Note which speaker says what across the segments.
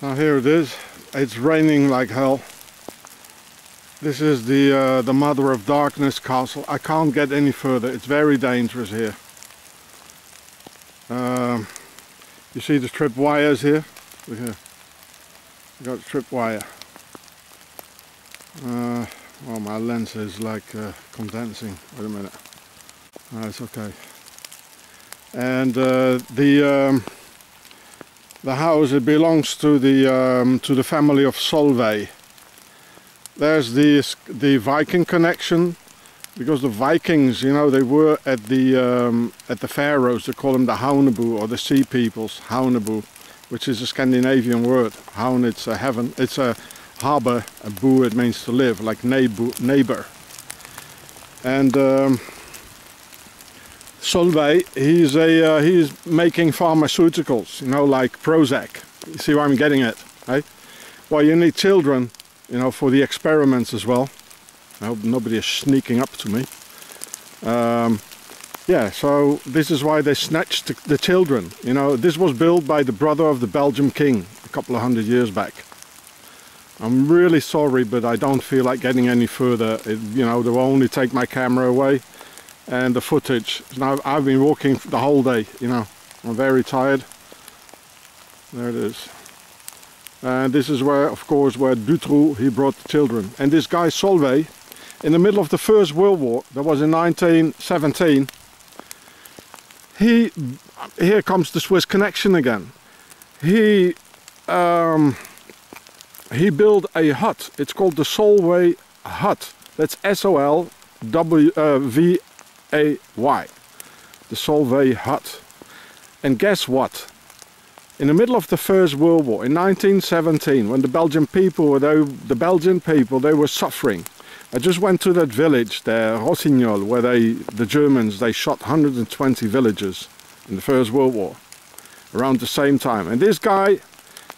Speaker 1: Now here it is. It's raining like hell. This is the uh, the Mother of Darkness castle. I can't get any further. It's very dangerous here. Um, you see the trip wires here? Look here. You got trip wire. Uh, well, my lens is like uh, condensing. Wait a minute. No, it's okay. And uh, the um, the house it belongs to the um, to the family of Solvay. There's the the Viking connection because the Vikings, you know, they were at the um, at the Faroes. They call them the Haunebu or the Sea Peoples, Haunebu, which is a Scandinavian word. Haun, it's a heaven, it's a harbor. A bu, it means to live, like neighbor. neighbor. And um, Solvay, he's a uh, he's making pharmaceuticals, you know, like Prozac. You see where I'm getting at, right? Well, you need children, you know, for the experiments as well. I hope nobody is sneaking up to me. Um, yeah, so this is why they snatched the children. You know, this was built by the brother of the Belgian king a couple of hundred years back. I'm really sorry, but I don't feel like getting any further. It, you know, they will only take my camera away and the footage. Now I've been walking the whole day, you know. I'm very tired. There it is. And this is where, of course, where Dutroux, he brought the children. And this guy Solvay, in the middle of the First World War, that was in 1917, he, here comes the Swiss connection again. He, um, he built a hut. It's called the Solvay hut. That's S-O-L-W-V a-Y, the Solvay hut. And guess what? In the middle of the First World War, in 1917, when the Belgian people, were the Belgian people, they were suffering. I just went to that village there, Rossignol, where they, the Germans, they shot 120 villagers in the First World War, around the same time. And this guy,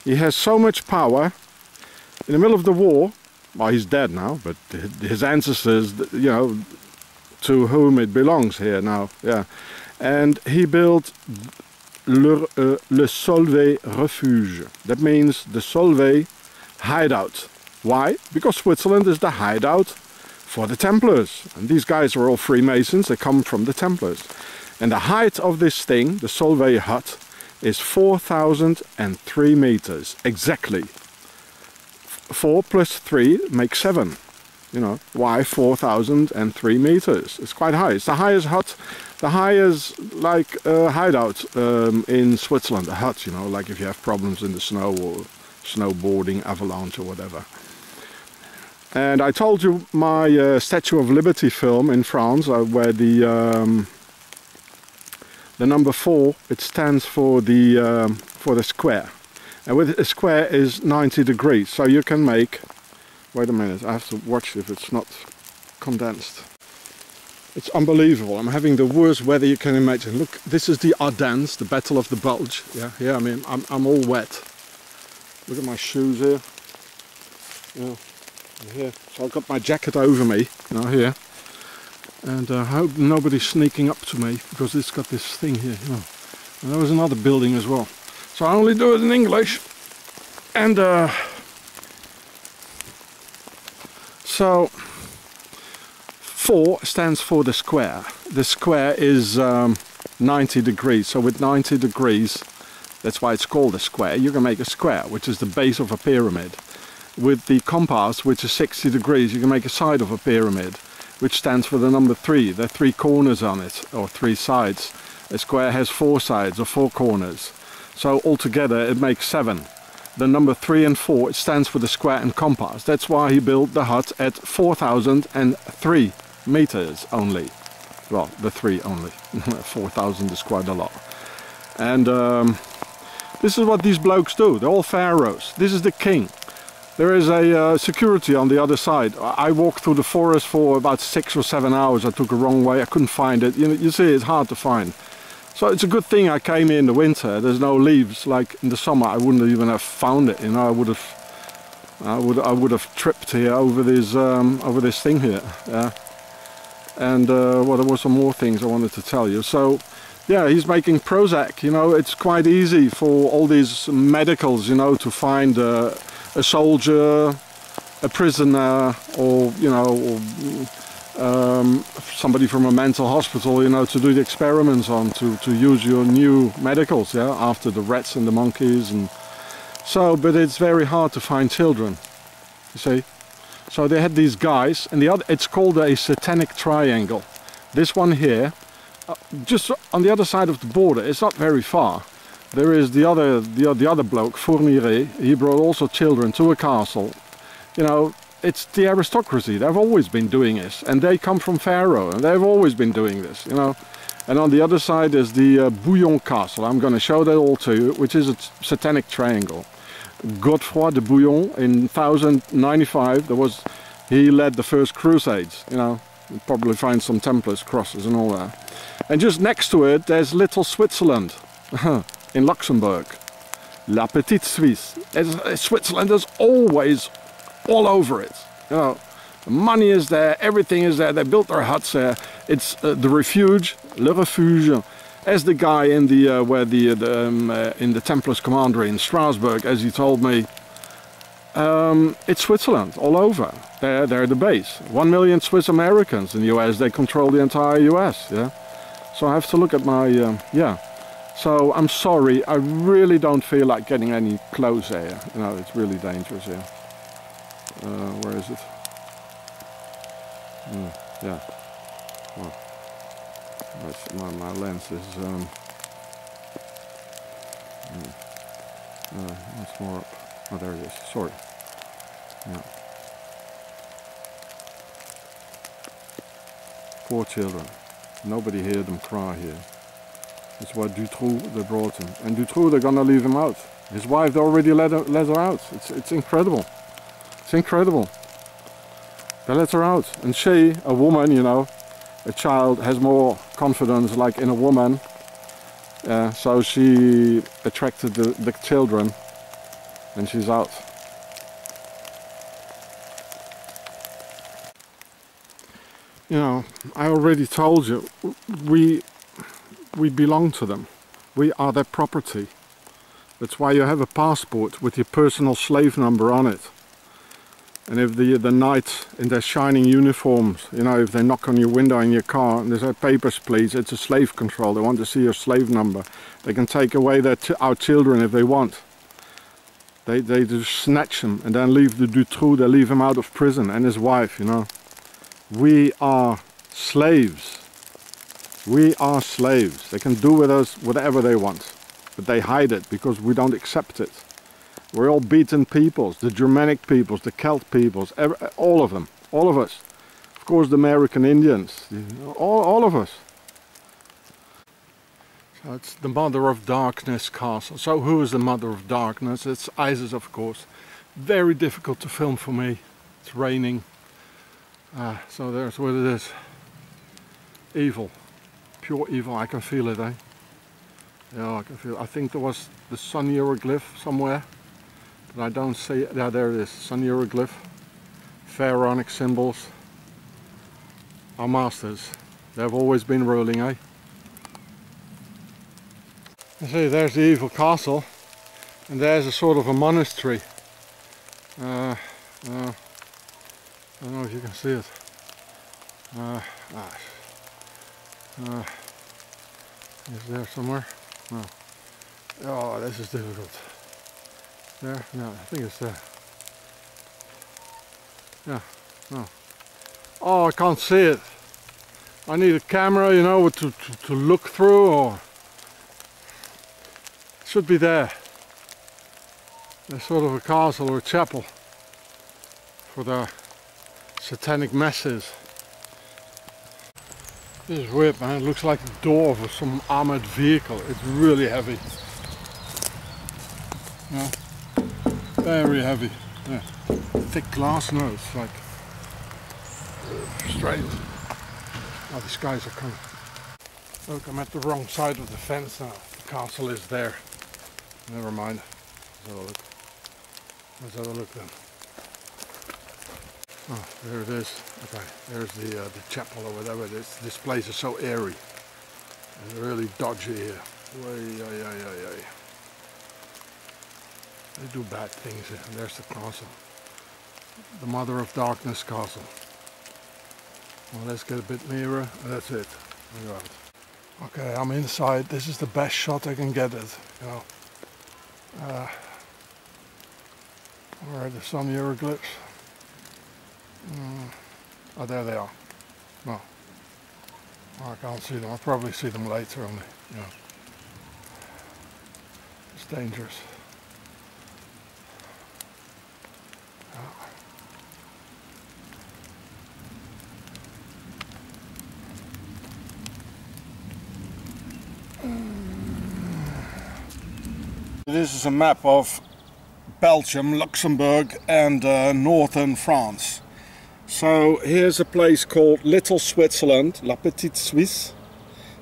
Speaker 1: he has so much power, in the middle of the war, well, he's dead now, but his ancestors, you know, to whom it belongs here now. Yeah, and he built le, uh, le Solvay Refuge. That means the Solvay hideout. Why? Because Switzerland is the hideout for the Templars. And these guys are all Freemasons, they come from the Templars. And the height of this thing, the Solvay hut, is 4,003 meters, exactly. 4 plus 3 makes 7 you know, why 4,003 meters? It's quite high. It's the highest hut, the highest like uh, hideout um, in Switzerland. A hut, you know, like if you have problems in the snow or snowboarding, avalanche or whatever. And I told you my uh, Statue of Liberty film in France, uh, where the um, the number four it stands for the um, for the square, and with a square is 90 degrees, so you can make Wait a minute, I have to watch if it's not condensed. It's unbelievable. I'm having the worst weather you can imagine. Look, this is the Ardennes, the Battle of the Bulge. Yeah, yeah. I mean, I'm I'm all wet. Look at my shoes here. Yeah, here. So I've got my jacket over me now here, and uh, I hope nobody's sneaking up to me because it's got this thing here. And there was another building as well. So I only do it in English, and. Uh, So 4 stands for the square. The square is um, 90 degrees. So with 90 degrees, that's why it's called a square, you can make a square, which is the base of a pyramid. With the compass, which is 60 degrees, you can make a side of a pyramid, which stands for the number 3. There are three corners on it, or three sides. A square has four sides, or four corners. So altogether it makes 7 the number 3 and 4 it stands for the square and compass. That's why he built the hut at 4,003 meters only. Well, the 3 only. 4,000 is quite a lot. And um, this is what these blokes do. They're all pharaohs. This is the king. There is a uh, security on the other side. I walked through the forest for about six or seven hours. I took a wrong way. I couldn't find it. You, know, you see, it's hard to find. So it's a good thing I came here in the winter. There's no leaves. Like in the summer, I wouldn't even have found it. You know, I would have, I would, I would have tripped here over this, um, over this thing here. Yeah. And uh, well, there were some more things I wanted to tell you. So Yeah, he's making Prozac. You know, it's quite easy for all these medicals, you know, to find uh, a soldier, a prisoner, or you know, or, um, somebody from a mental hospital, you know, to do the experiments on, to to use your new medicals, yeah, after the rats and the monkeys and so. But it's very hard to find children. You see. So they had these guys, and the other, it's called a satanic triangle. This one here, uh, just on the other side of the border, it's not very far. There is the other, the, the other bloke, Fourniret. He brought also children to a castle. You know, it's the aristocracy. They've always been doing this, and they come from Pharaoh, and they've always been doing this. You know, and on the other side is the uh, Bouillon Castle. I'm going to show that all to you, which is a satanic triangle. Godefroy de Bouillon in 1095. There was he led the first crusades. You know, You'll probably find some Templars crosses and all that. And just next to it, there's little Switzerland in Luxembourg. La Petite Suisse. It's, Switzerland is always all over it. You know, money is there, everything is there. They built their huts there. It's uh, the refuge, le refuge as the guy in the uh, where the, the um, uh, in the Templars commandery in Strasbourg, as he told me, um, it's Switzerland all over. They're they're the base. One million Swiss Americans in the U.S. They control the entire U.S. Yeah, so I have to look at my um, yeah. So I'm sorry, I really don't feel like getting any closer. You know, it's really dangerous here. Uh, where is it? Mm, yeah. Well my, my lens is um, hmm, uh, more up. Oh, there it is. Sorry. Yeah. Poor children. Nobody heard them cry here. That's why Dutroux, they brought him. And Dutroux, they're gonna leave him out. His wife they already let her, let her out. It's, it's incredible. It's incredible. They let her out. And she, a woman, you know, a child has more confidence like in a woman. Uh, so she attracted the, the children and she's out. You know I already told you we we belong to them. We are their property. That's why you have a passport with your personal slave number on it and if the the knights in their shining uniforms, you know, if they knock on your window in your car and they say papers please, it's a slave control. They want to see your slave number. They can take away their our children if they want. They they just snatch them and then leave the Dutroux. They leave him out of prison and his wife. You know, we are slaves. We are slaves. They can do with us whatever they want, but they hide it because we don't accept it. We're all beaten peoples, the Germanic peoples, the Celt peoples, every, all of them, all of us. Of course the American Indians, all, all of us. So it's the Mother of Darkness castle. So who is the Mother of Darkness? It's Isis of course. Very difficult to film for me. It's raining. Uh, so there's what it is. Evil. Pure evil, I can feel it eh? Yeah, I can feel it. I think there was the sun hieroglyph somewhere but I don't see. Yeah, there it is. Sun hieroglyph. Pharaonic symbols. Our masters. They've always been ruling, eh? You see, there's the evil castle. And there's a sort of a monastery. Uh, uh, I don't know if you can see it. Uh, ah, uh, is there somewhere? No. Oh, this is difficult. There? No, I think it's there. Yeah, no. Oh, I can't see it. I need a camera, you know, to, to, to look through or... It should be there. There's sort of a castle or a chapel for the satanic masses. This is weird man, it looks like the door of some armored vehicle. It's really heavy. Yeah. Very heavy. Yeah. Thick glass, no, it's like straight. Oh, these guys are coming. Look, I'm at the wrong side of the fence now. The castle is there. Never mind. Let's have a look. Let's have a look then. Oh, there it is. Okay, there's the uh, the chapel or whatever it is. This place is so airy. Really dodgy here. Way, ay, ay, ay, ay. They do bad things. There's the castle. The Mother of Darkness castle. Well, let's get a bit nearer. That's it. Okay, I'm inside. This is the best shot I can get it. You know. Uh, where are the sun hieroglyphs? Mm. Oh, there they are. No. I can't see them. I'll probably see them later only. Yeah. It's dangerous. This is a map of Belgium, Luxembourg and uh, northern France. So here's a place called Little Switzerland, La Petite Suisse.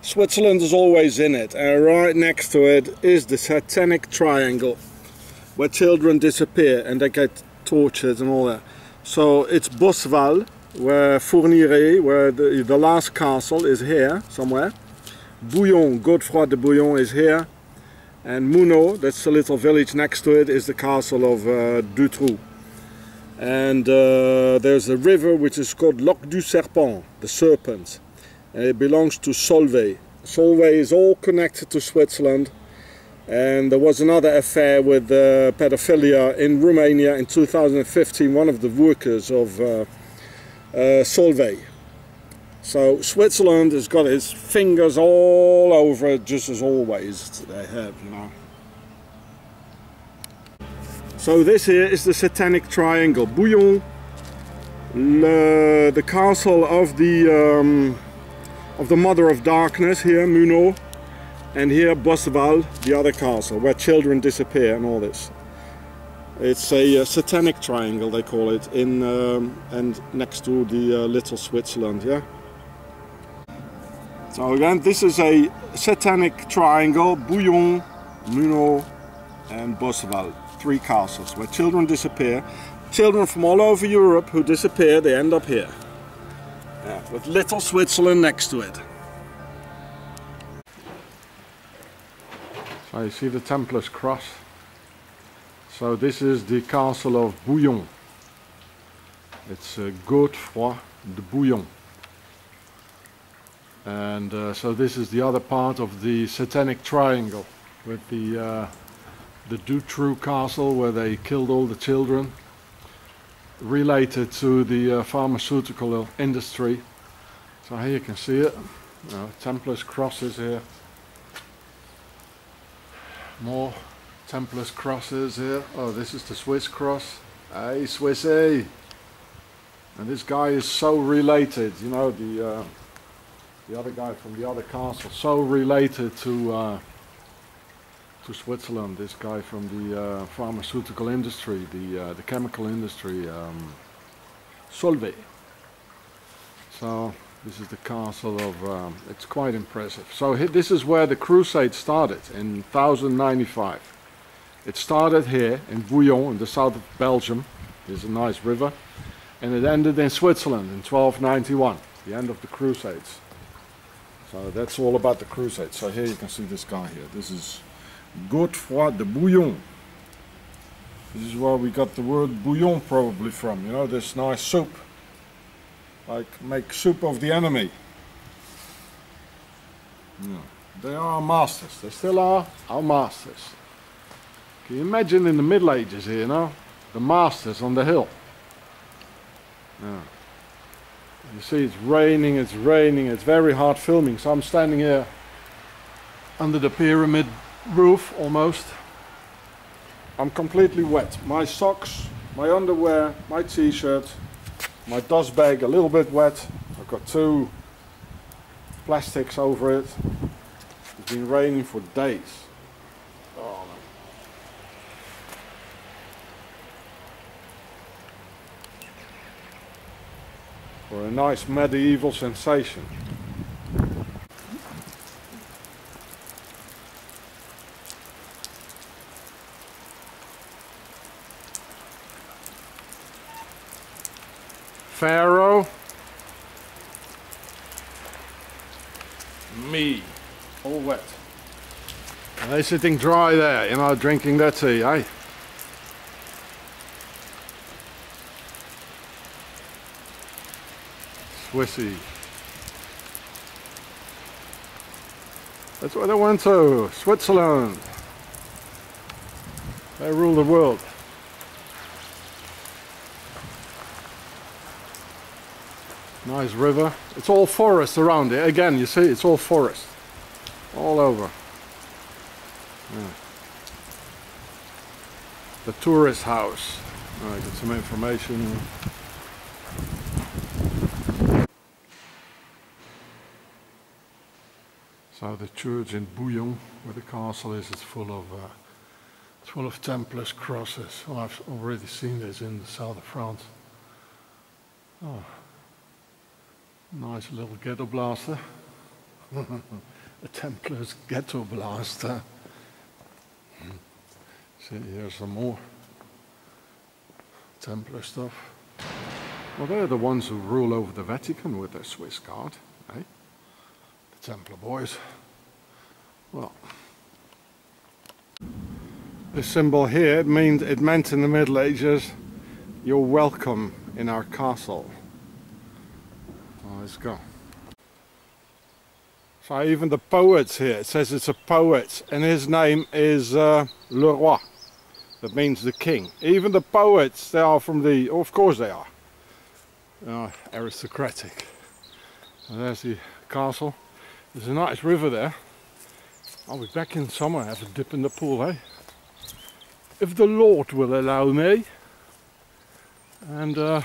Speaker 1: Switzerland is always in it and right next to it is the satanic triangle where children disappear and they get tortured and all that. So it's Bosseval, where Fourniret, where the, the last castle is here somewhere. Bouillon, Godefroy de Bouillon is here and Muno, that's a little village next to it, is the castle of uh, Dutroux. And uh, there's a river which is called Lac du Serpent, the serpent. And it belongs to Solvay. Solvay is all connected to Switzerland. And there was another affair with uh, pedophilia in Romania in 2015, one of the workers of uh, uh, Solvay. So Switzerland has got its fingers all over it, just as always they have, you know. So this here is the Satanic Triangle. Bouillon, le, the castle of the um, of the Mother of Darkness here, Muno, and here Bosseval, the other castle, where children disappear and all this. It's a uh, satanic triangle, they call it, in um, and next to the uh, little Switzerland, yeah. So again, this is a satanic triangle, Bouillon, Muno and Bosseval. Three castles where children disappear. Children from all over Europe who disappear, they end up here. Yeah, with little Switzerland next to it. So you see the Templars cross. So this is the castle of Bouillon. It's uh, Godefroy de Bouillon and uh, so this is the other part of the satanic triangle with the uh, the Dutroux castle where they killed all the children related to the uh, pharmaceutical industry. So here you can see it. Uh, Templars crosses here. More Templars crosses here. Oh this is the Swiss cross. Hey Swissy. And this guy is so related you know the uh, the other guy from the other castle, so related to uh, to Switzerland. This guy from the uh, pharmaceutical industry, the uh, the chemical industry, um, Solvay. So this is the castle of. Um, it's quite impressive. So this is where the crusade started in 1095. It started here in Bouillon, in the south of Belgium. There's a nice river, and it ended in Switzerland in 1291. The end of the Crusades. So that's all about the crusade. So here you can see this guy here. This is Godefroy de Bouillon. This is where we got the word bouillon probably from. You know, this nice soup. Like make soup of the enemy. Yeah. They are our masters. They still are our masters. Can you imagine in the Middle Ages here, you know? The masters on the hill. Yeah. You see it's raining, it's raining, it's very hard filming. So I'm standing here under the pyramid roof almost. I'm completely wet. My socks, my underwear, my t-shirt, my dust bag a little bit wet. I've got two plastics over it. It's been raining for days. For a nice medieval sensation. Pharaoh, me, all wet. And they're sitting dry there, you know, drinking their tea, eh? Swissy. That's where they went to, Switzerland. They rule the world. Nice river. It's all forest around it. Again, you see, it's all forest. All over. Yeah. The tourist house. I get some information. So the church in Bouillon, where the castle is, is full of uh, it's full of Templars crosses. Oh, I've already seen this in the south of France. Oh, nice little ghetto blaster. a Templar's ghetto blaster. See, here's some more Templar stuff. Well, they're the ones who rule over the Vatican with their Swiss guard, eh? Templar boys. Well, this symbol here, means, it meant in the Middle Ages, you're welcome in our castle. Well, let's go. So even the poets here, it says it's a poet, and his name is uh, Le Roi. That means the king. Even the poets, they are from the, oh, of course they are, uh, aristocratic. And there's the castle. There's a nice river there. I'll be back in summer, have a dip in the pool, eh? If the Lord will allow me. And, uh,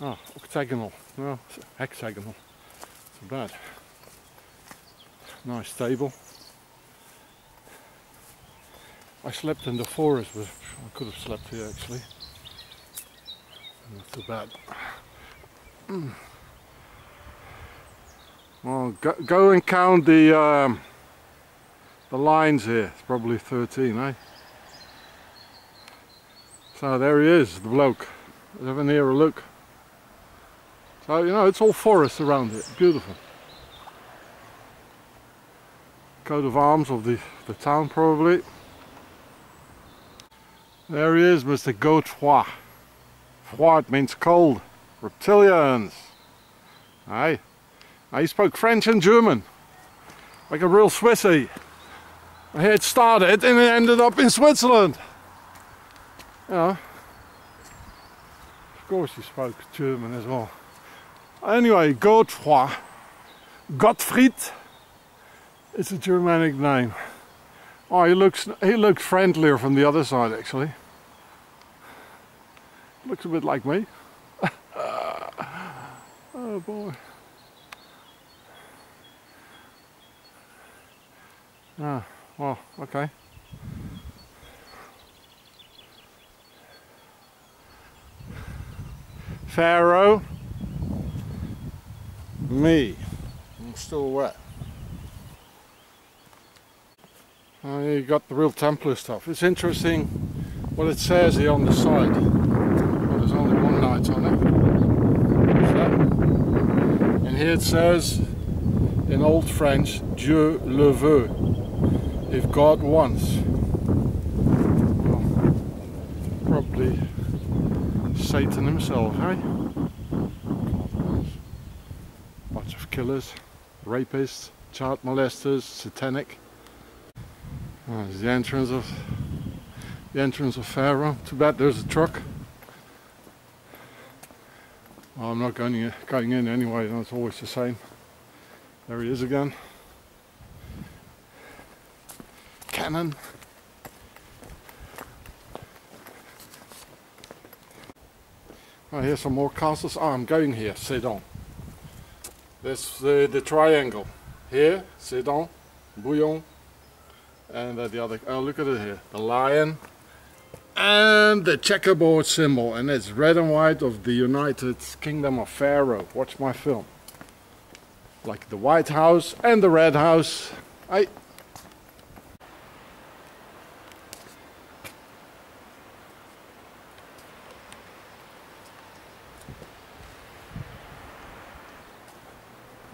Speaker 1: oh, octagonal, well, hexagonal, too bad. Nice table. I slept in the forest, but I could have slept here actually. Not too bad. Well, go, go and count the um, the lines here. It's probably 13, eh? So there he is, the bloke. Let's have a nearer look. So, you know, it's all forest around it. Beautiful. Coat of arms of the, the town, probably. There he is, Mr. Godefroy. Froid means cold. Reptilians. Aye. He spoke French and German. Like a real Swissy. He had started and it ended up in Switzerland. Yeah. Of course he spoke German as well. Anyway. Gottfried. It's a Germanic name. Oh, he looks he looks friendlier from the other side actually. Looks a bit like me. oh boy. Ah, well, okay. Pharaoh. Me. I'm still wet. Oh, you got the real Templar stuff. It's interesting what it says here on the side. Well, there's only one knight on it. And here it says in Old French, Dieu le veut, if God wants. Well, probably Satan himself, eh? Bunch of killers, rapists, child molesters, satanic. There's the entrance of the entrance of Pharaoh. Too bad there's a truck. Well, I'm not going in, going in anyway. That's always the same. There he is again. Cannon. Oh, here's some more castles. Oh, I'm going here, Sedan. There's the, the triangle. Here, Sedan, Bouillon, and uh, the other, oh look at it here, the lion and the checkerboard symbol and it's red and white of the United Kingdom of Pharaoh. Watch my film. Like the White House and the Red House. I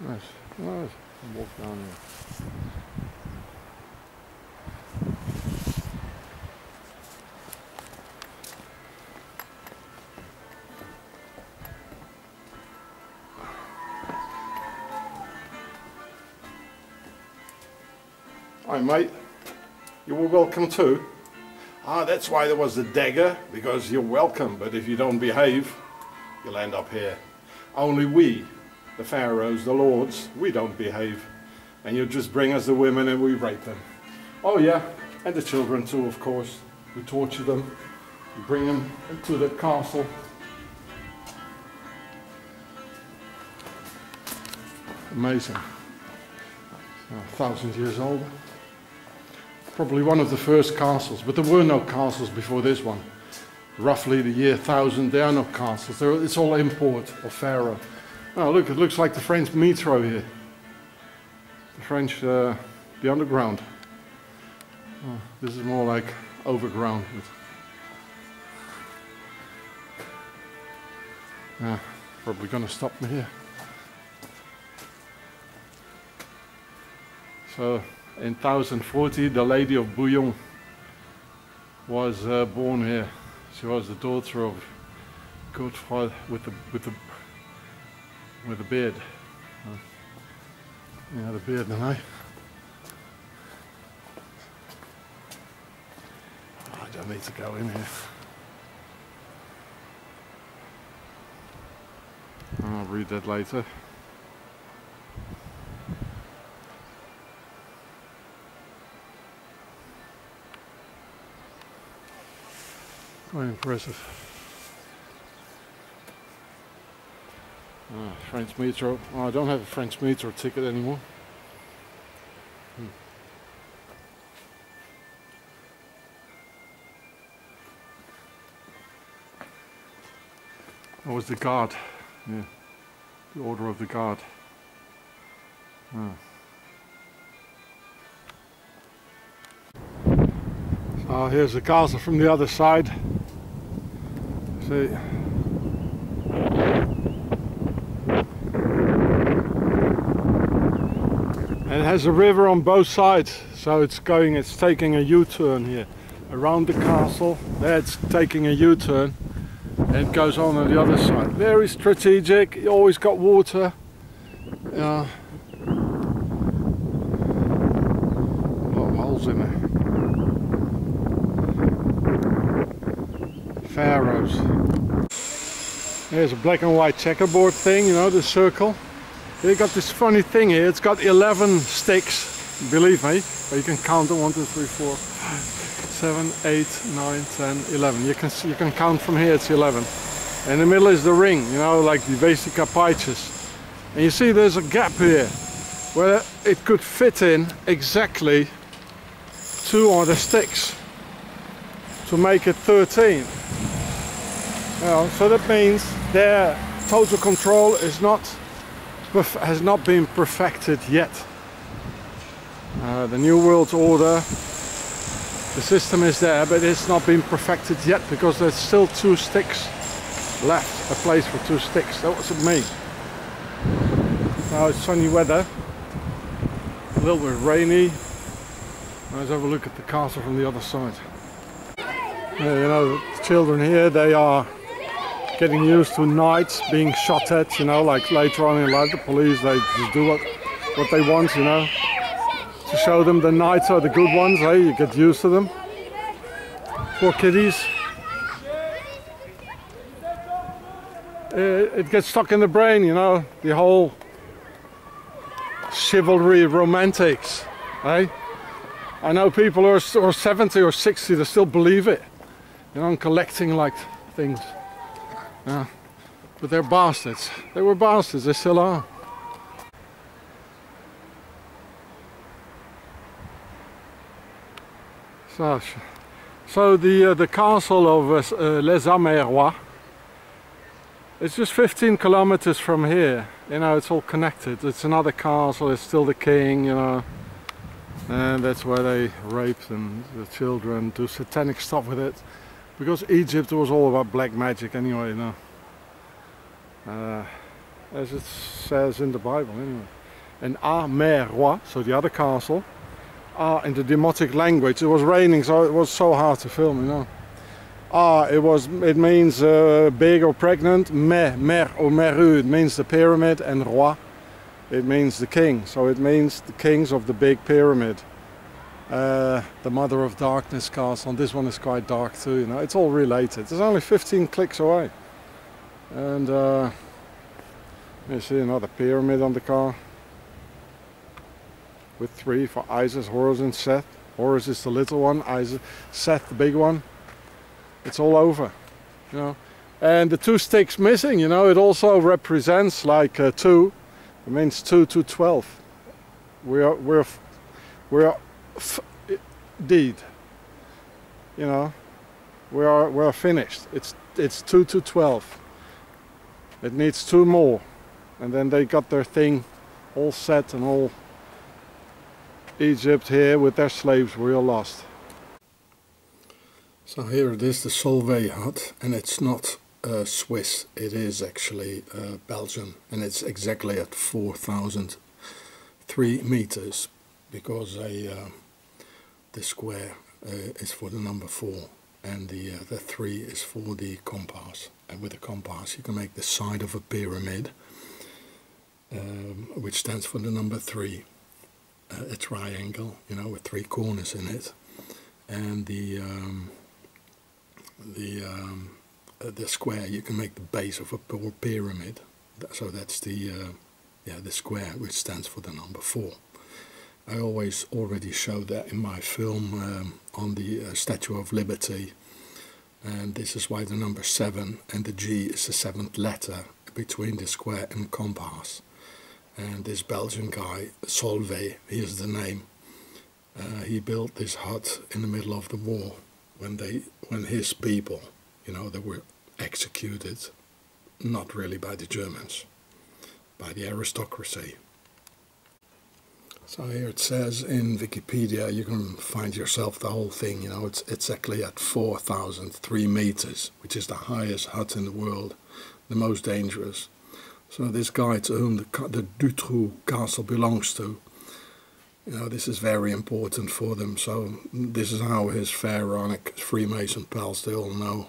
Speaker 1: Nice, nice. Walk down here. Hi mate, you were welcome too. Ah, that's why there was the dagger, because you're welcome, but if you don't behave, you'll end up here. Only we, the pharaohs, the lords, we don't behave. And you just bring us the women and we rape them. Oh yeah, and the children too, of course. We torture them, we bring them into the castle. Amazing. A thousand years old probably one of the first castles, but there were no castles before this one. Roughly the year 1000, there are no castles. There, it's all import of Pharaoh. Oh, look, it looks like the French metro here. The French, uh, the underground. Oh, this is more like overground. Yeah, probably gonna stop me here. So in 1040 the Lady of Bouillon was uh, born here. She was the daughter of Godefroy with the with the with the beard. Uh, yeah, the beard, and I. I don't need to go in here. I'll read that later. Quite impressive. Ah, French Metro. Oh, I don't have a French Metro ticket anymore. Hmm. That was the guard. Yeah. The order of the guard. Ah. So here's the castle from the other side. See. And it has a river on both sides, so it's going, it's taking a U-turn here. Around the castle, there it's taking a U-turn. And it goes on on the other side. Very strategic, you always got water. There. Pharaohs. There's a black and white checkerboard thing, you know, the circle. They got this funny thing here, it's got 11 sticks, believe me, but you can count them, 1, 2, 3, 4, 7, 8, 9, 10, 11. You can, you can count from here, it's 11. In the middle is the ring, you know, like the Vesica Piscis. And you see there's a gap here, where it could fit in exactly two other sticks to make it 13. Well, so that means their total control is not has not been perfected yet. Uh, the New World Order, the system is there, but it's not been perfected yet because there's still two sticks left, a place for two sticks. That was me. Now it's sunny weather, a little bit rainy. Let's have a look at the castle from the other side. Uh, you know, the children here, they are getting used to knights being shot at, you know, like later on in life, the police, they just do what, what they want, you know. To show them the knights are the good ones, hey, you get used to them. Poor kiddies. Eh, it gets stuck in the brain, you know, the whole chivalry romantics, hey? I know people who are, are 70 or 60 that still believe it, you know, collecting like things. Yeah. But they're bastards. They were bastards, they still are. So, so the, uh, the castle of uh, Les Amérois, it's just 15 kilometers from here. You know, it's all connected. It's another castle, it's still the king, you know. And that's where they rape them, the children, do satanic stuff with it because Egypt was all about black magic anyway, you know. Uh, as it says in the Bible anyway. and Mer Roi, so the other castle, A in the Demotic language. It was raining, so it was so hard to film, you know. Ah, it was. It means uh, big or pregnant. Me, mer or meru. It means the pyramid, and roi. It means the king. So it means the kings of the big pyramid. Uh, the Mother of Darkness castle. And this one is quite dark too. You know, it's all related. It's only 15 clicks away. And uh, you see another pyramid on the car with three for Isis, Horus, and Seth. Horus is the little one. Isis, Seth the big one it's all over you know and the two sticks missing you know it also represents like uh, two it means 2 to 12 we are we're we're deed. You know we are we're finished. It's it's 2 to 12 it needs two more. And then they got their thing all set and all Egypt here with their slaves. We are lost. So here it is, the Solvay hut, and it's not uh, Swiss, it is actually uh, Belgium, and it's exactly at 4,003 meters, because a, uh, the square uh, is for the number 4, and the, uh, the 3 is for the compass. And with a compass you can make the side of a pyramid, um, which stands for the number 3, uh, a triangle, you know, with three corners in it, and the... Um, the um, uh, the square you can make the base of a pyramid. So that's the uh, yeah the square which stands for the number four I always already showed that in my film um, on the uh, Statue of Liberty. And this is why the number seven and the G is the seventh letter between the square and compass. And this Belgian guy Solvay here's the name. Uh, he built this hut in the middle of the war when they when his people you know they were executed not really by the Germans by the aristocracy so here it says in Wikipedia you can find yourself the whole thing you know it's it's actually at 4003 meters which is the highest hut in the world the most dangerous so this guy to whom the, the Dutroux castle belongs to you know, this is very important for them. So this is how his pharaonic Freemason pals, they all know,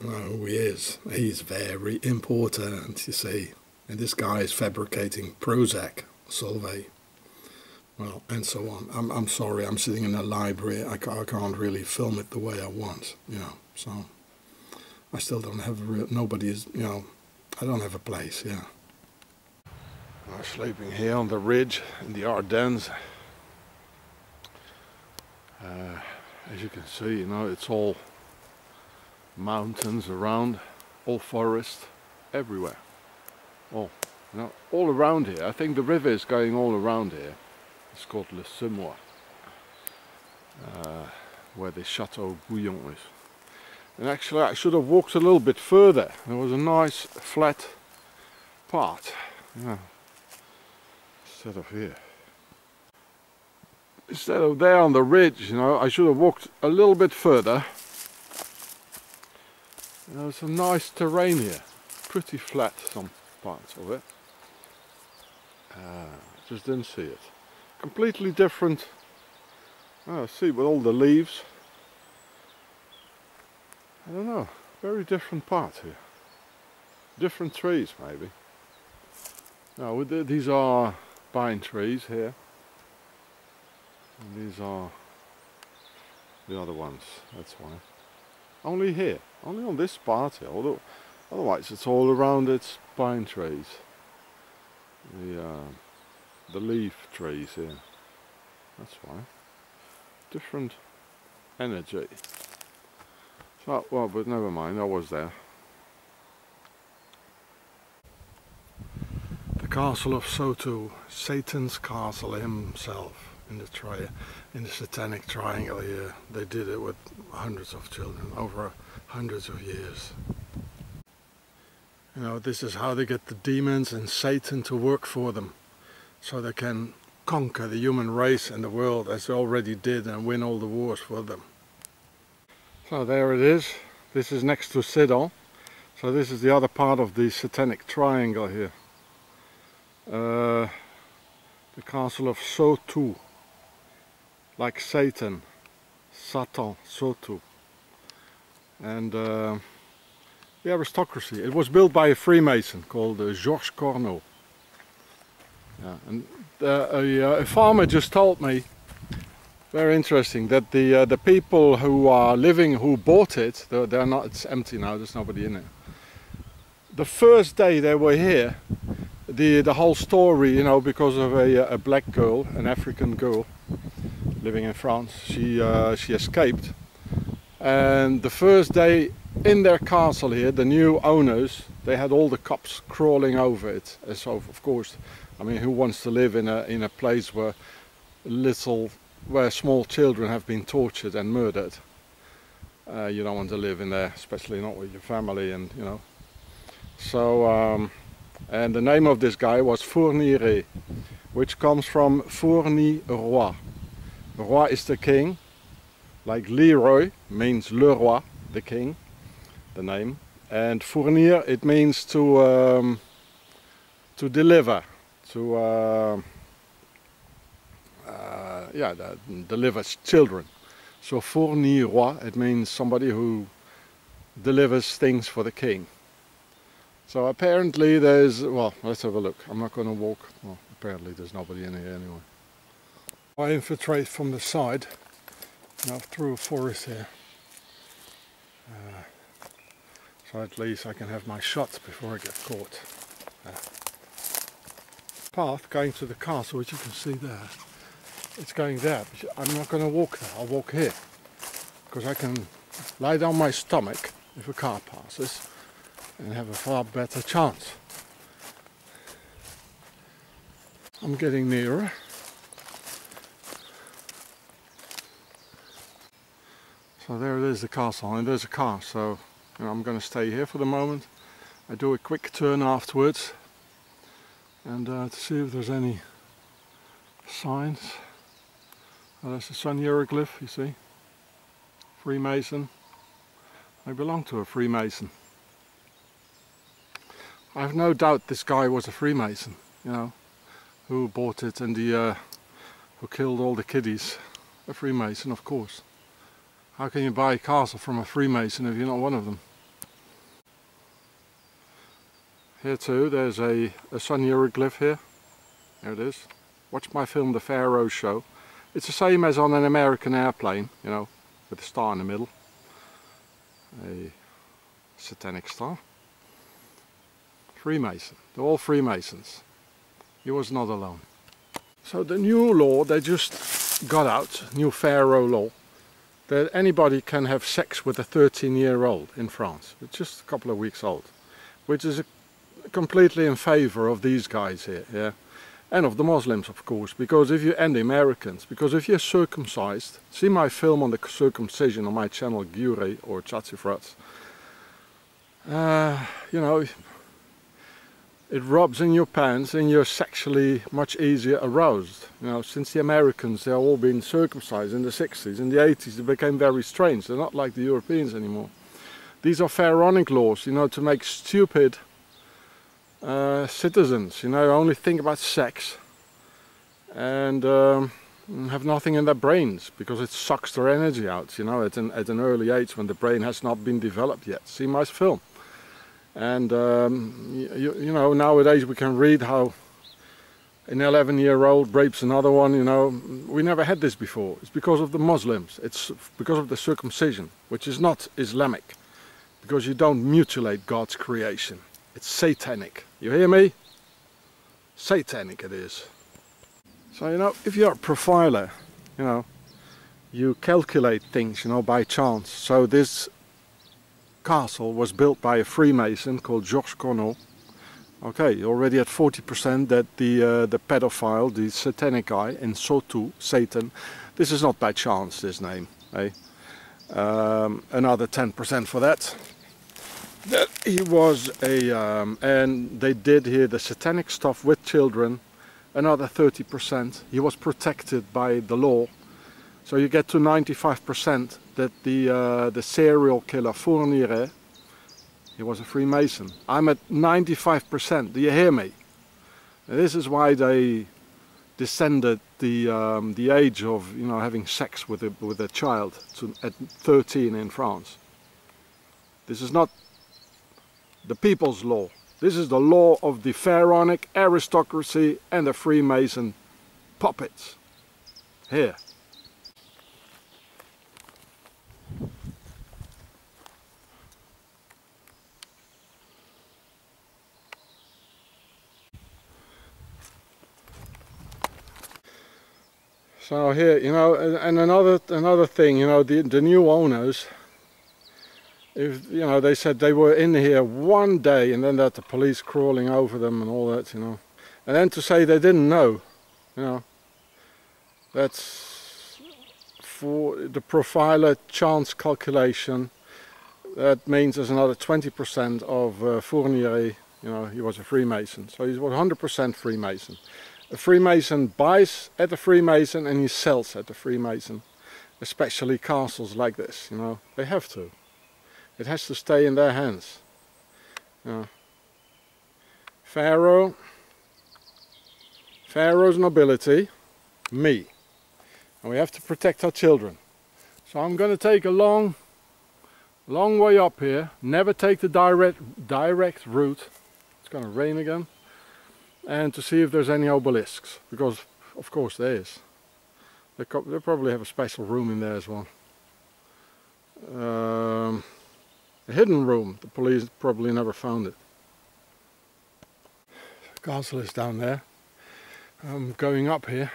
Speaker 1: know who he is. He's very important, you see. And this guy is fabricating Prozac, Solvay. Well, and so on. I'm, I'm sorry, I'm sitting in a library. I, I can't really film it the way I want, you know. So I still don't have a real, nobody is, you know, I don't have a place, yeah. We're sleeping here on the ridge in the Ardennes. Uh, as you can see, you know, it's all mountains around, all forest, everywhere. All, you know, all around here. I think the river is going all around here. It's called Le Semois, uh, where the Chateau Bouillon is. And actually I should have walked a little bit further. There was a nice flat part. Yeah, instead of here. Instead of there on the ridge, you know, I should have walked a little bit further. There's a nice terrain here, pretty flat some parts of it. Uh, just didn't see it. Completely different, oh, see with all the leaves. I don't know, very different part here. Different trees maybe. Now these are pine trees here. And these are the other ones, that's why. Only here, only on this part here, although otherwise it's all around it's pine trees. The, uh, the leaf trees here, that's why. Different energy. So, well, but never mind, I was there. The castle of Sautou, Satan's castle himself in the tri in the satanic triangle here. They did it with hundreds of children over hundreds of years. You know, this is how they get the demons and Satan to work for them so they can conquer the human race and the world as they already did and win all the wars for them. So there it is. This is next to Sedan. So this is the other part of the satanic triangle here. Uh, the castle of Sautou, like Satan, Satan, Sautou. And uh, the aristocracy. It was built by a Freemason called uh, Georges Corneau. Yeah, and uh, a, uh, a, farmer just told me, very interesting, that the uh, the people who are living, who bought it, they're, they're not. It's empty now. There's nobody in it. The first day they were here, the the whole story, you know, because of a, a black girl, an African girl, living in France, she uh, she escaped, and the first day in their castle here, the new owners, they had all the cops crawling over it. And so, of course, I mean, who wants to live in a in a place where little, where small children have been tortured and murdered? Uh, you don't want to live in there, especially not with your family, and you know. So, um, and the name of this guy was Fourniret, which comes from Fourni Roi. Roi is the king, like Leroy means le roi, the king the name. And fournir, it means to um, to deliver, to uh, uh, yeah, delivers children. So fournir roi, it means somebody who delivers things for the king. So apparently there's, well, let's have a look. I'm not going to walk. Well, apparently there's nobody in here anyway. I infiltrate from the side, now through a forest here. Uh, so at least I can have my shots before I get caught. Uh, path going to the castle, which you can see there. It's going there, I'm not going to walk there. I'll walk here because I can lie down my stomach if a car passes and have a far better chance. I'm getting nearer. So there it is, the castle, and there's a car, so I'm going to stay here for the moment. I do a quick turn afterwards and uh, to see if there's any signs. Oh, there's a sun hieroglyph, you see. Freemason. I belong to a Freemason. I have no doubt this guy was a Freemason, you know, who bought it and the, uh, who killed all the kiddies. A Freemason, of course. How can you buy a castle from a Freemason if you're not one of them? Here too, there's a, a sun hieroglyph here. There it is. Watch my film The Pharaoh Show. It's the same as on an American airplane, you know, with a star in the middle. A satanic star. Freemason. They're all Freemasons. He was not alone. So the new law they just got out, new Pharaoh law, that anybody can have sex with a 13 year old in France. It's just a couple of weeks old, which is completely in favor of these guys here, yeah, and of the Muslims, of course, because if you and the Americans, because if you're circumcised, see my film on the circumcision on my channel Giureh or Chatzefratz, uh, you know, it rubs in your pants and you're sexually much easier aroused. You know, since the Americans, they've all been circumcised in the 60s, in the 80s, it became very strange. They're not like the Europeans anymore. These are pharaonic laws, you know, to make stupid uh, citizens, you know, only think about sex and um, have nothing in their brains because it sucks their energy out, you know, at an, at an early age when the brain has not been developed yet. See my film. And, um, you, you know, nowadays we can read how an 11 year old rapes another one, you know. We never had this before. It's because of the Muslims. It's because of the circumcision, which is not Islamic. Because you don't mutilate God's creation. It's satanic. You hear me? Satanic it is. So, you know, if you're a profiler, you know, you calculate things, you know, by chance. So this castle was built by a Freemason called Georges Corneau. Okay, already at 40% that the uh, the pedophile, the satanic guy, and Sautou Satan, this is not by chance, this name. Eh? Um, another 10% for that that he was a um, and they did here the satanic stuff with children another 30% he was protected by the law. So you get to 95% that the uh, the serial killer Fourniret he was a Freemason. I'm at 95% do you hear me? This is why they descended the um, the age of you know having sex with a with a child to, at 13 in France. This is not the people's law. This is the law of the pharaonic aristocracy and the Freemason puppets. Here. So here, you know, and another another thing, you know, the the new owners, if you know, they said they were in here one day, and then that the police crawling over them and all that, you know, and then to say they didn't know, you know, that's for the profiler chance calculation. That means there's another 20% of uh, Fourniret, you know, he was a Freemason, so he's 100% Freemason. A Freemason buys at a Freemason and he sells at a Freemason. Especially castles like this, you know. They have to. It has to stay in their hands. Pharaoh. Pharaoh's nobility. Me. And we have to protect our children. So I'm going to take a long, long way up here. Never take the direct, direct route. It's going to rain again and to see if there's any obelisks because of course there is they, they probably have a special room in there as well um, a hidden room the police probably never found it. The castle is down there. I'm going up here.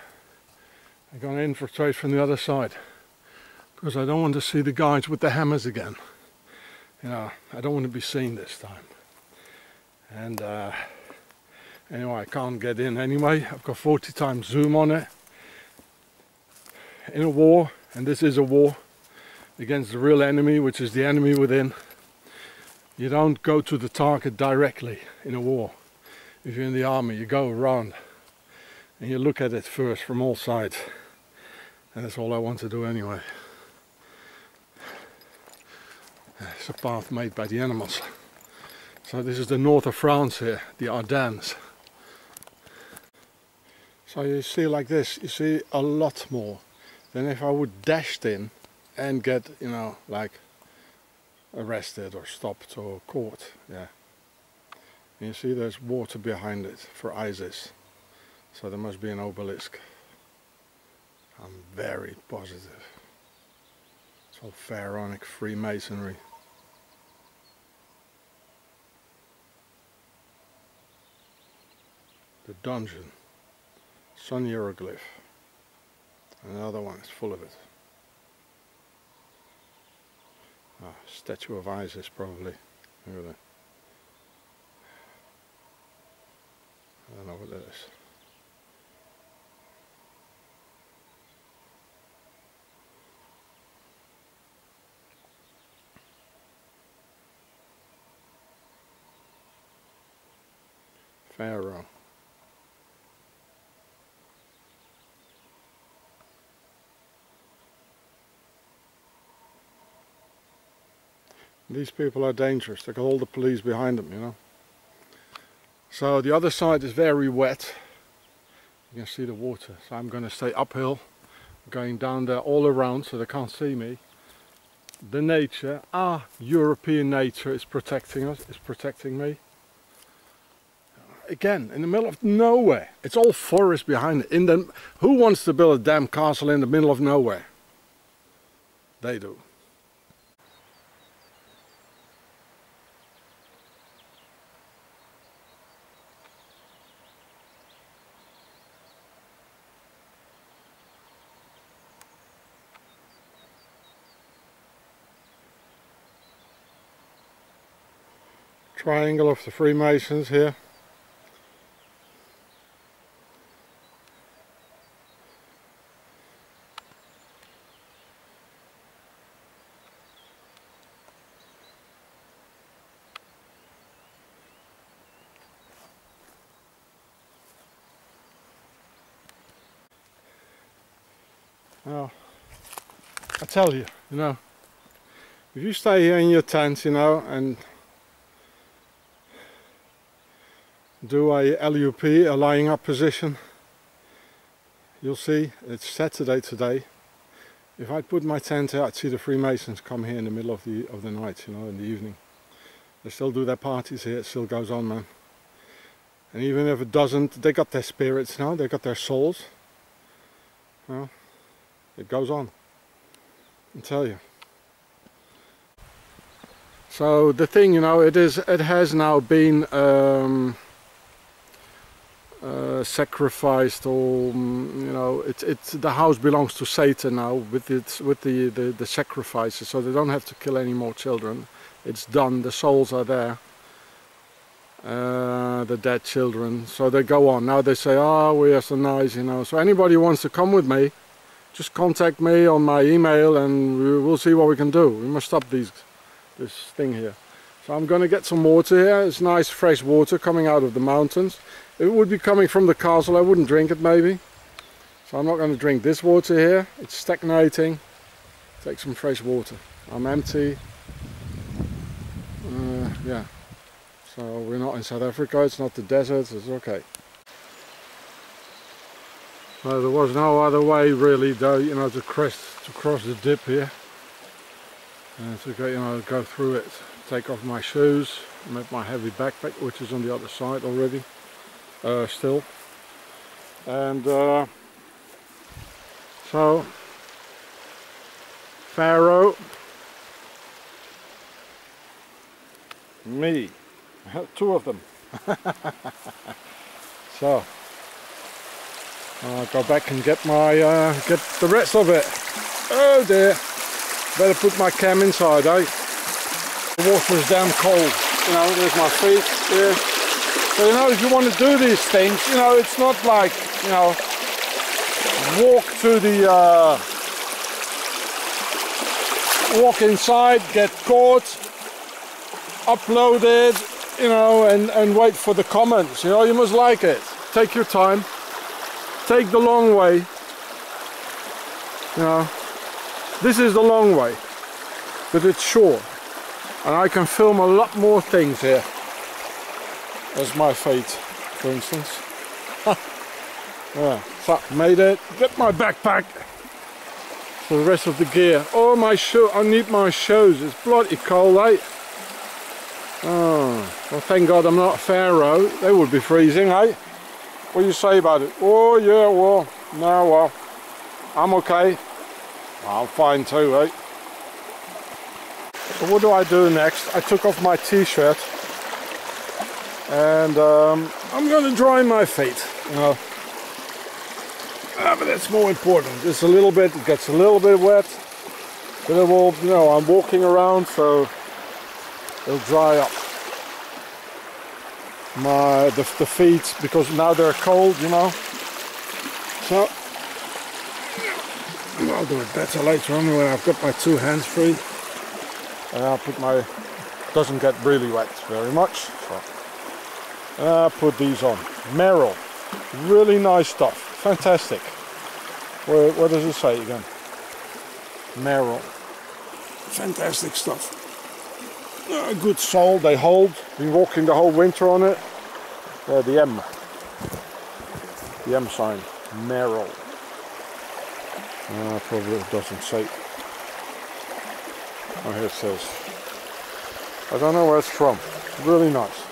Speaker 1: I'm going to infiltrate from the other side. Because I don't want to see the guys with the hammers again. You know I don't want to be seen this time. And uh, Anyway, I can't get in anyway. I've got 40 times zoom on it. In a war, and this is a war against the real enemy, which is the enemy within, you don't go to the target directly in a war. If you're in the army, you go around and you look at it first from all sides. And that's all I want to do anyway. It's a path made by the animals. So this is the north of France here, the Ardennes. So you see like this, you see a lot more than if I would dash in and get, you know, like arrested or stopped or caught. Yeah. And you see there's water behind it for Isis. So there must be an obelisk. I'm very positive. It's all pharaonic Freemasonry. The dungeon. Sun hieroglyph. Another one is full of it. Ah, statue of Isis probably. Look at that. I don't know what that is. Pharaoh. These people are dangerous. They got all the police behind them, you know. So the other side is very wet. You can see the water. So I'm going to stay uphill, going down there all around so they can't see me. The nature, our European nature is protecting us, is protecting me. Again, in the middle of nowhere. It's all forest behind it. In the, who wants to build a damn castle in the middle of nowhere? They do. Triangle of the Freemasons here. Well, I tell you, you know, if you stay here in your tent, you know, and do a LUP, a lying up position, you'll see it's Saturday today. If I put my tent out, I'd see the Freemasons come here in the middle of the of the night, you know, in the evening. They still do their parties here, it still goes on, man. And even if it doesn't, they got their spirits now, they got their souls. Well, it goes on. I tell you. So the thing, you know, it is, it has now been um, uh, sacrificed, or mm, you know, it's it's the house belongs to Satan now with its with the, the the sacrifices, so they don't have to kill any more children. It's done. The souls are there. Uh, the dead children. So they go on. Now they say, oh, we are so nice, you know. So anybody wants to come with me, just contact me on my email and we'll see what we can do. We must stop these, this thing here. So I'm going to get some water here. It's nice fresh water coming out of the mountains. It would be coming from the castle, I wouldn't drink it maybe. So I'm not going to drink this water here. It's stagnating. Take some fresh water. I'm empty. Uh, yeah. So we're not in South Africa, it's not the desert, it's okay. Well, there was no other way really though, you know, to cross, to cross the dip here. And to go, you know, go through it. Take off my shoes, with my heavy backpack, which is on the other side already, uh, still. And uh, so, Pharaoh, me, two of them. so, I'll go back and get my, uh, get the rest of it. Oh dear, better put my cam inside, eh? The water is damn cold. You know, there's my feet here. So, you know, if you want to do these things, you know, it's not like, you know, walk to the, uh, walk inside, get caught, upload it, you know, and, and wait for the comments. You know, you must like it. Take your time. Take the long way. You know, this is the long way, but it's short. And I can film a lot more things here. As my fate, for instance. yeah, so made it. Get my backpack for the rest of the gear. Oh, my shoe. I need my shoes. It's bloody cold, eh? Oh, well thank God I'm not a Pharaoh. They would be freezing, eh? What do you say about it? Oh yeah, well, no, well, I'm okay. I'm fine too, eh? So what do I do next? I took off my t-shirt and um, I'm going to dry my feet, know. Ah, but that's more important. Just a little bit, it gets a little bit wet. But it will, you know, I'm walking around so it'll dry up my the, the feet because now they're cold you know so I'll do it better later on when I've got my two hands free and I'll put my doesn't get really wet very much I'll put these on Merrell really nice stuff fantastic Where, what does it say again Merrell fantastic stuff a good sole, they hold. Been walking the whole winter on it. There, the M. The M sign. Merrell. Uh, probably doesn't say. Oh, here it says. I don't know where it's from. Really nice.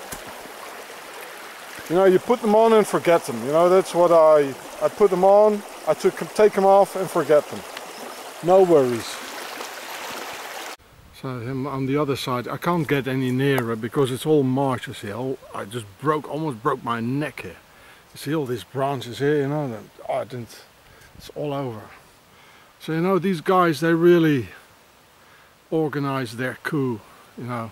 Speaker 1: You know, you put them on and forget them. You know, that's what I... I put them on, I took, take them off and forget them. No worries. So on the other side, I can't get any nearer because it's all marshes here. Oh, I just broke, almost broke my neck here. You see all these branches here, you know, that oh, I didn't, it's all over. So you know, these guys, they really organized their coup, you know.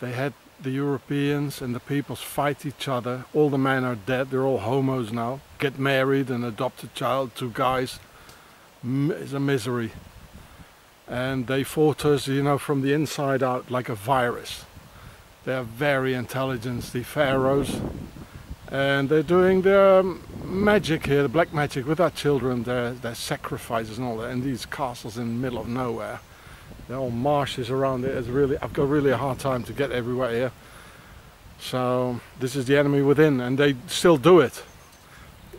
Speaker 1: They had the Europeans and the peoples fight each other. All the men are dead, they're all homos now. Get married and adopt a child, two guys. It's a misery and they fought us, you know, from the inside out like a virus. They are very intelligent, the pharaohs, and they're doing their um, magic here, the black magic with our children, their, their sacrifices and all that, in these castles in the middle of nowhere. They're all marshes around it. It's really, I've got really a hard time to get everywhere here. So this is the enemy within, and they still do it.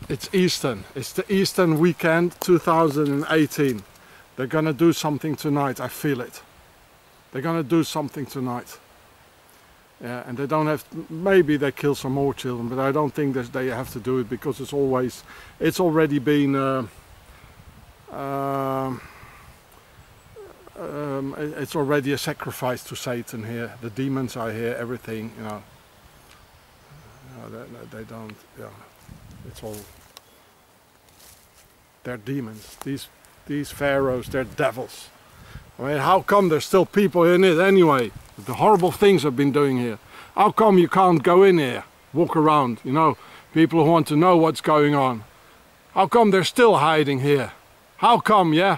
Speaker 1: It's Eastern. It's the Eastern weekend 2018. They're gonna do something tonight. I feel it. They're gonna do something tonight. Yeah, and they don't have. maybe they kill some more children, but I don't think that they have to do it because it's always. It's already been. Uh, um, um, it's already a sacrifice to Satan here. The demons are here. Everything, you know. they, they don't. Yeah, it's all. They're demons. These these pharaohs, they're devils. I mean, how come there's still people in it anyway? The horrible things I've been doing here. How come you can't go in here, walk around, you know, people who want to know what's going on? How come they're still hiding here? How come, yeah?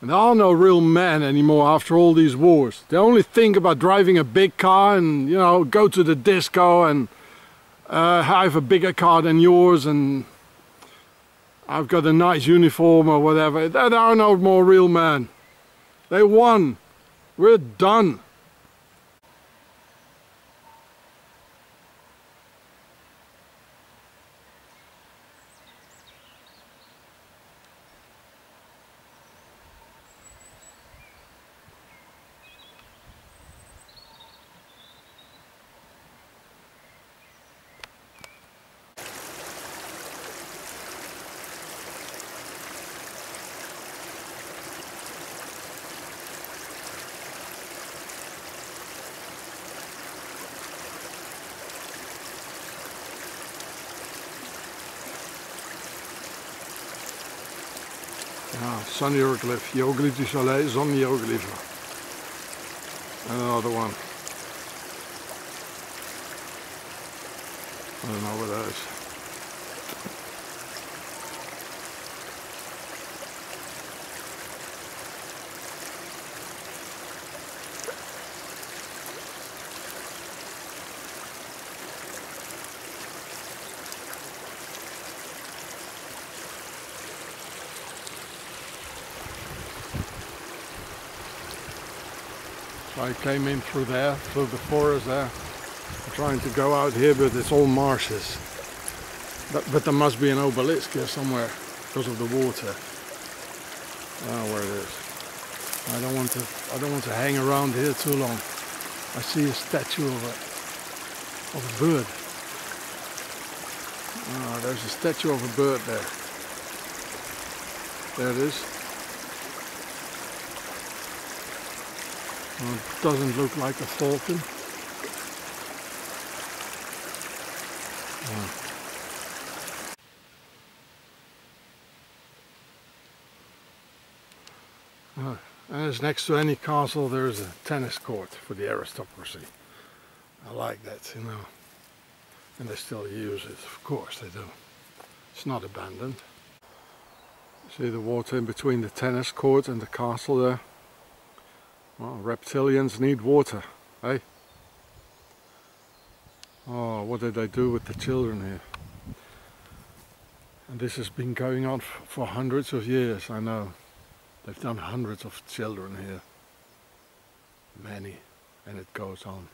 Speaker 1: And there are no real men anymore after all these wars. They only think about driving a big car and, you know, go to the disco and uh, have a bigger car than yours and I've got a nice uniform or whatever. There are no more real men. They won. We're done. Sun hieroglyph, hieroglyph du soleil, zon hieroglyph. And another one. I don't know what that is. I came in through there, through the forest there. I'm trying to go out here, but it's all marshes. But, but there must be an obelisk here somewhere because of the water. Oh, where it is. I don't want to. I don't want to hang around here too long. I see a statue of a of a bird. Oh, there's a statue of a bird there. There it is. Well, it doesn't look like a falcon. Uh, and as next to any castle there is a tennis court for the aristocracy. I like that, you know. And they still use it, of course they do. It's not abandoned. See the water in between the tennis court and the castle there? Well, reptilians need water, eh? Oh, what did they do with the children here? And this has been going on for hundreds of years, I know. They've done hundreds of children here. Many. And it goes on.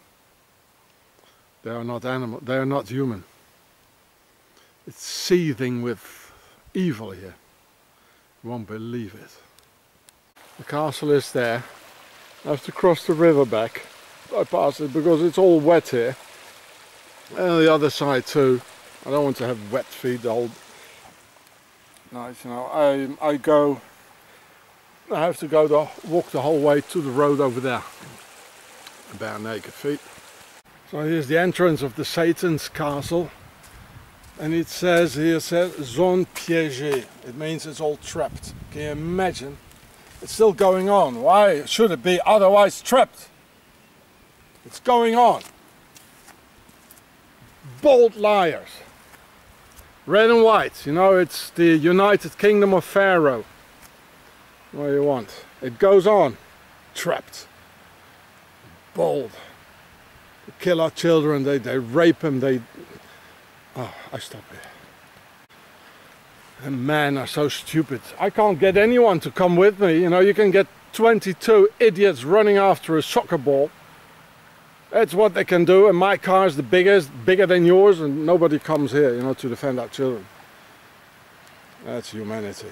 Speaker 1: They are not animal, they are not human. It's seething with evil here. You won't believe it. The castle is there. I have to cross the river back. I pass it because it's all wet here. And the other side too. I don't want to have wet feet the whole night, you know. I I go I have to go the walk the whole way to the road over there. Bare naked feet. So here's the entrance of the Satan's castle. And it says here says zone piégée. It means it's all trapped. Can you imagine? It's still going on. Why should it be otherwise trapped? It's going on. Bold liars. Red and white, you know, it's the United Kingdom of Pharaoh. What do you want? It goes on. Trapped. Bold. They kill our children, they, they rape them, they... Oh, I stop here. And men are so stupid. I can't get anyone to come with me. You know, you can get 22 idiots running after a soccer ball. That's what they can do, and my car is the biggest, bigger than yours, and nobody comes here, you know, to defend our children. That's humanity.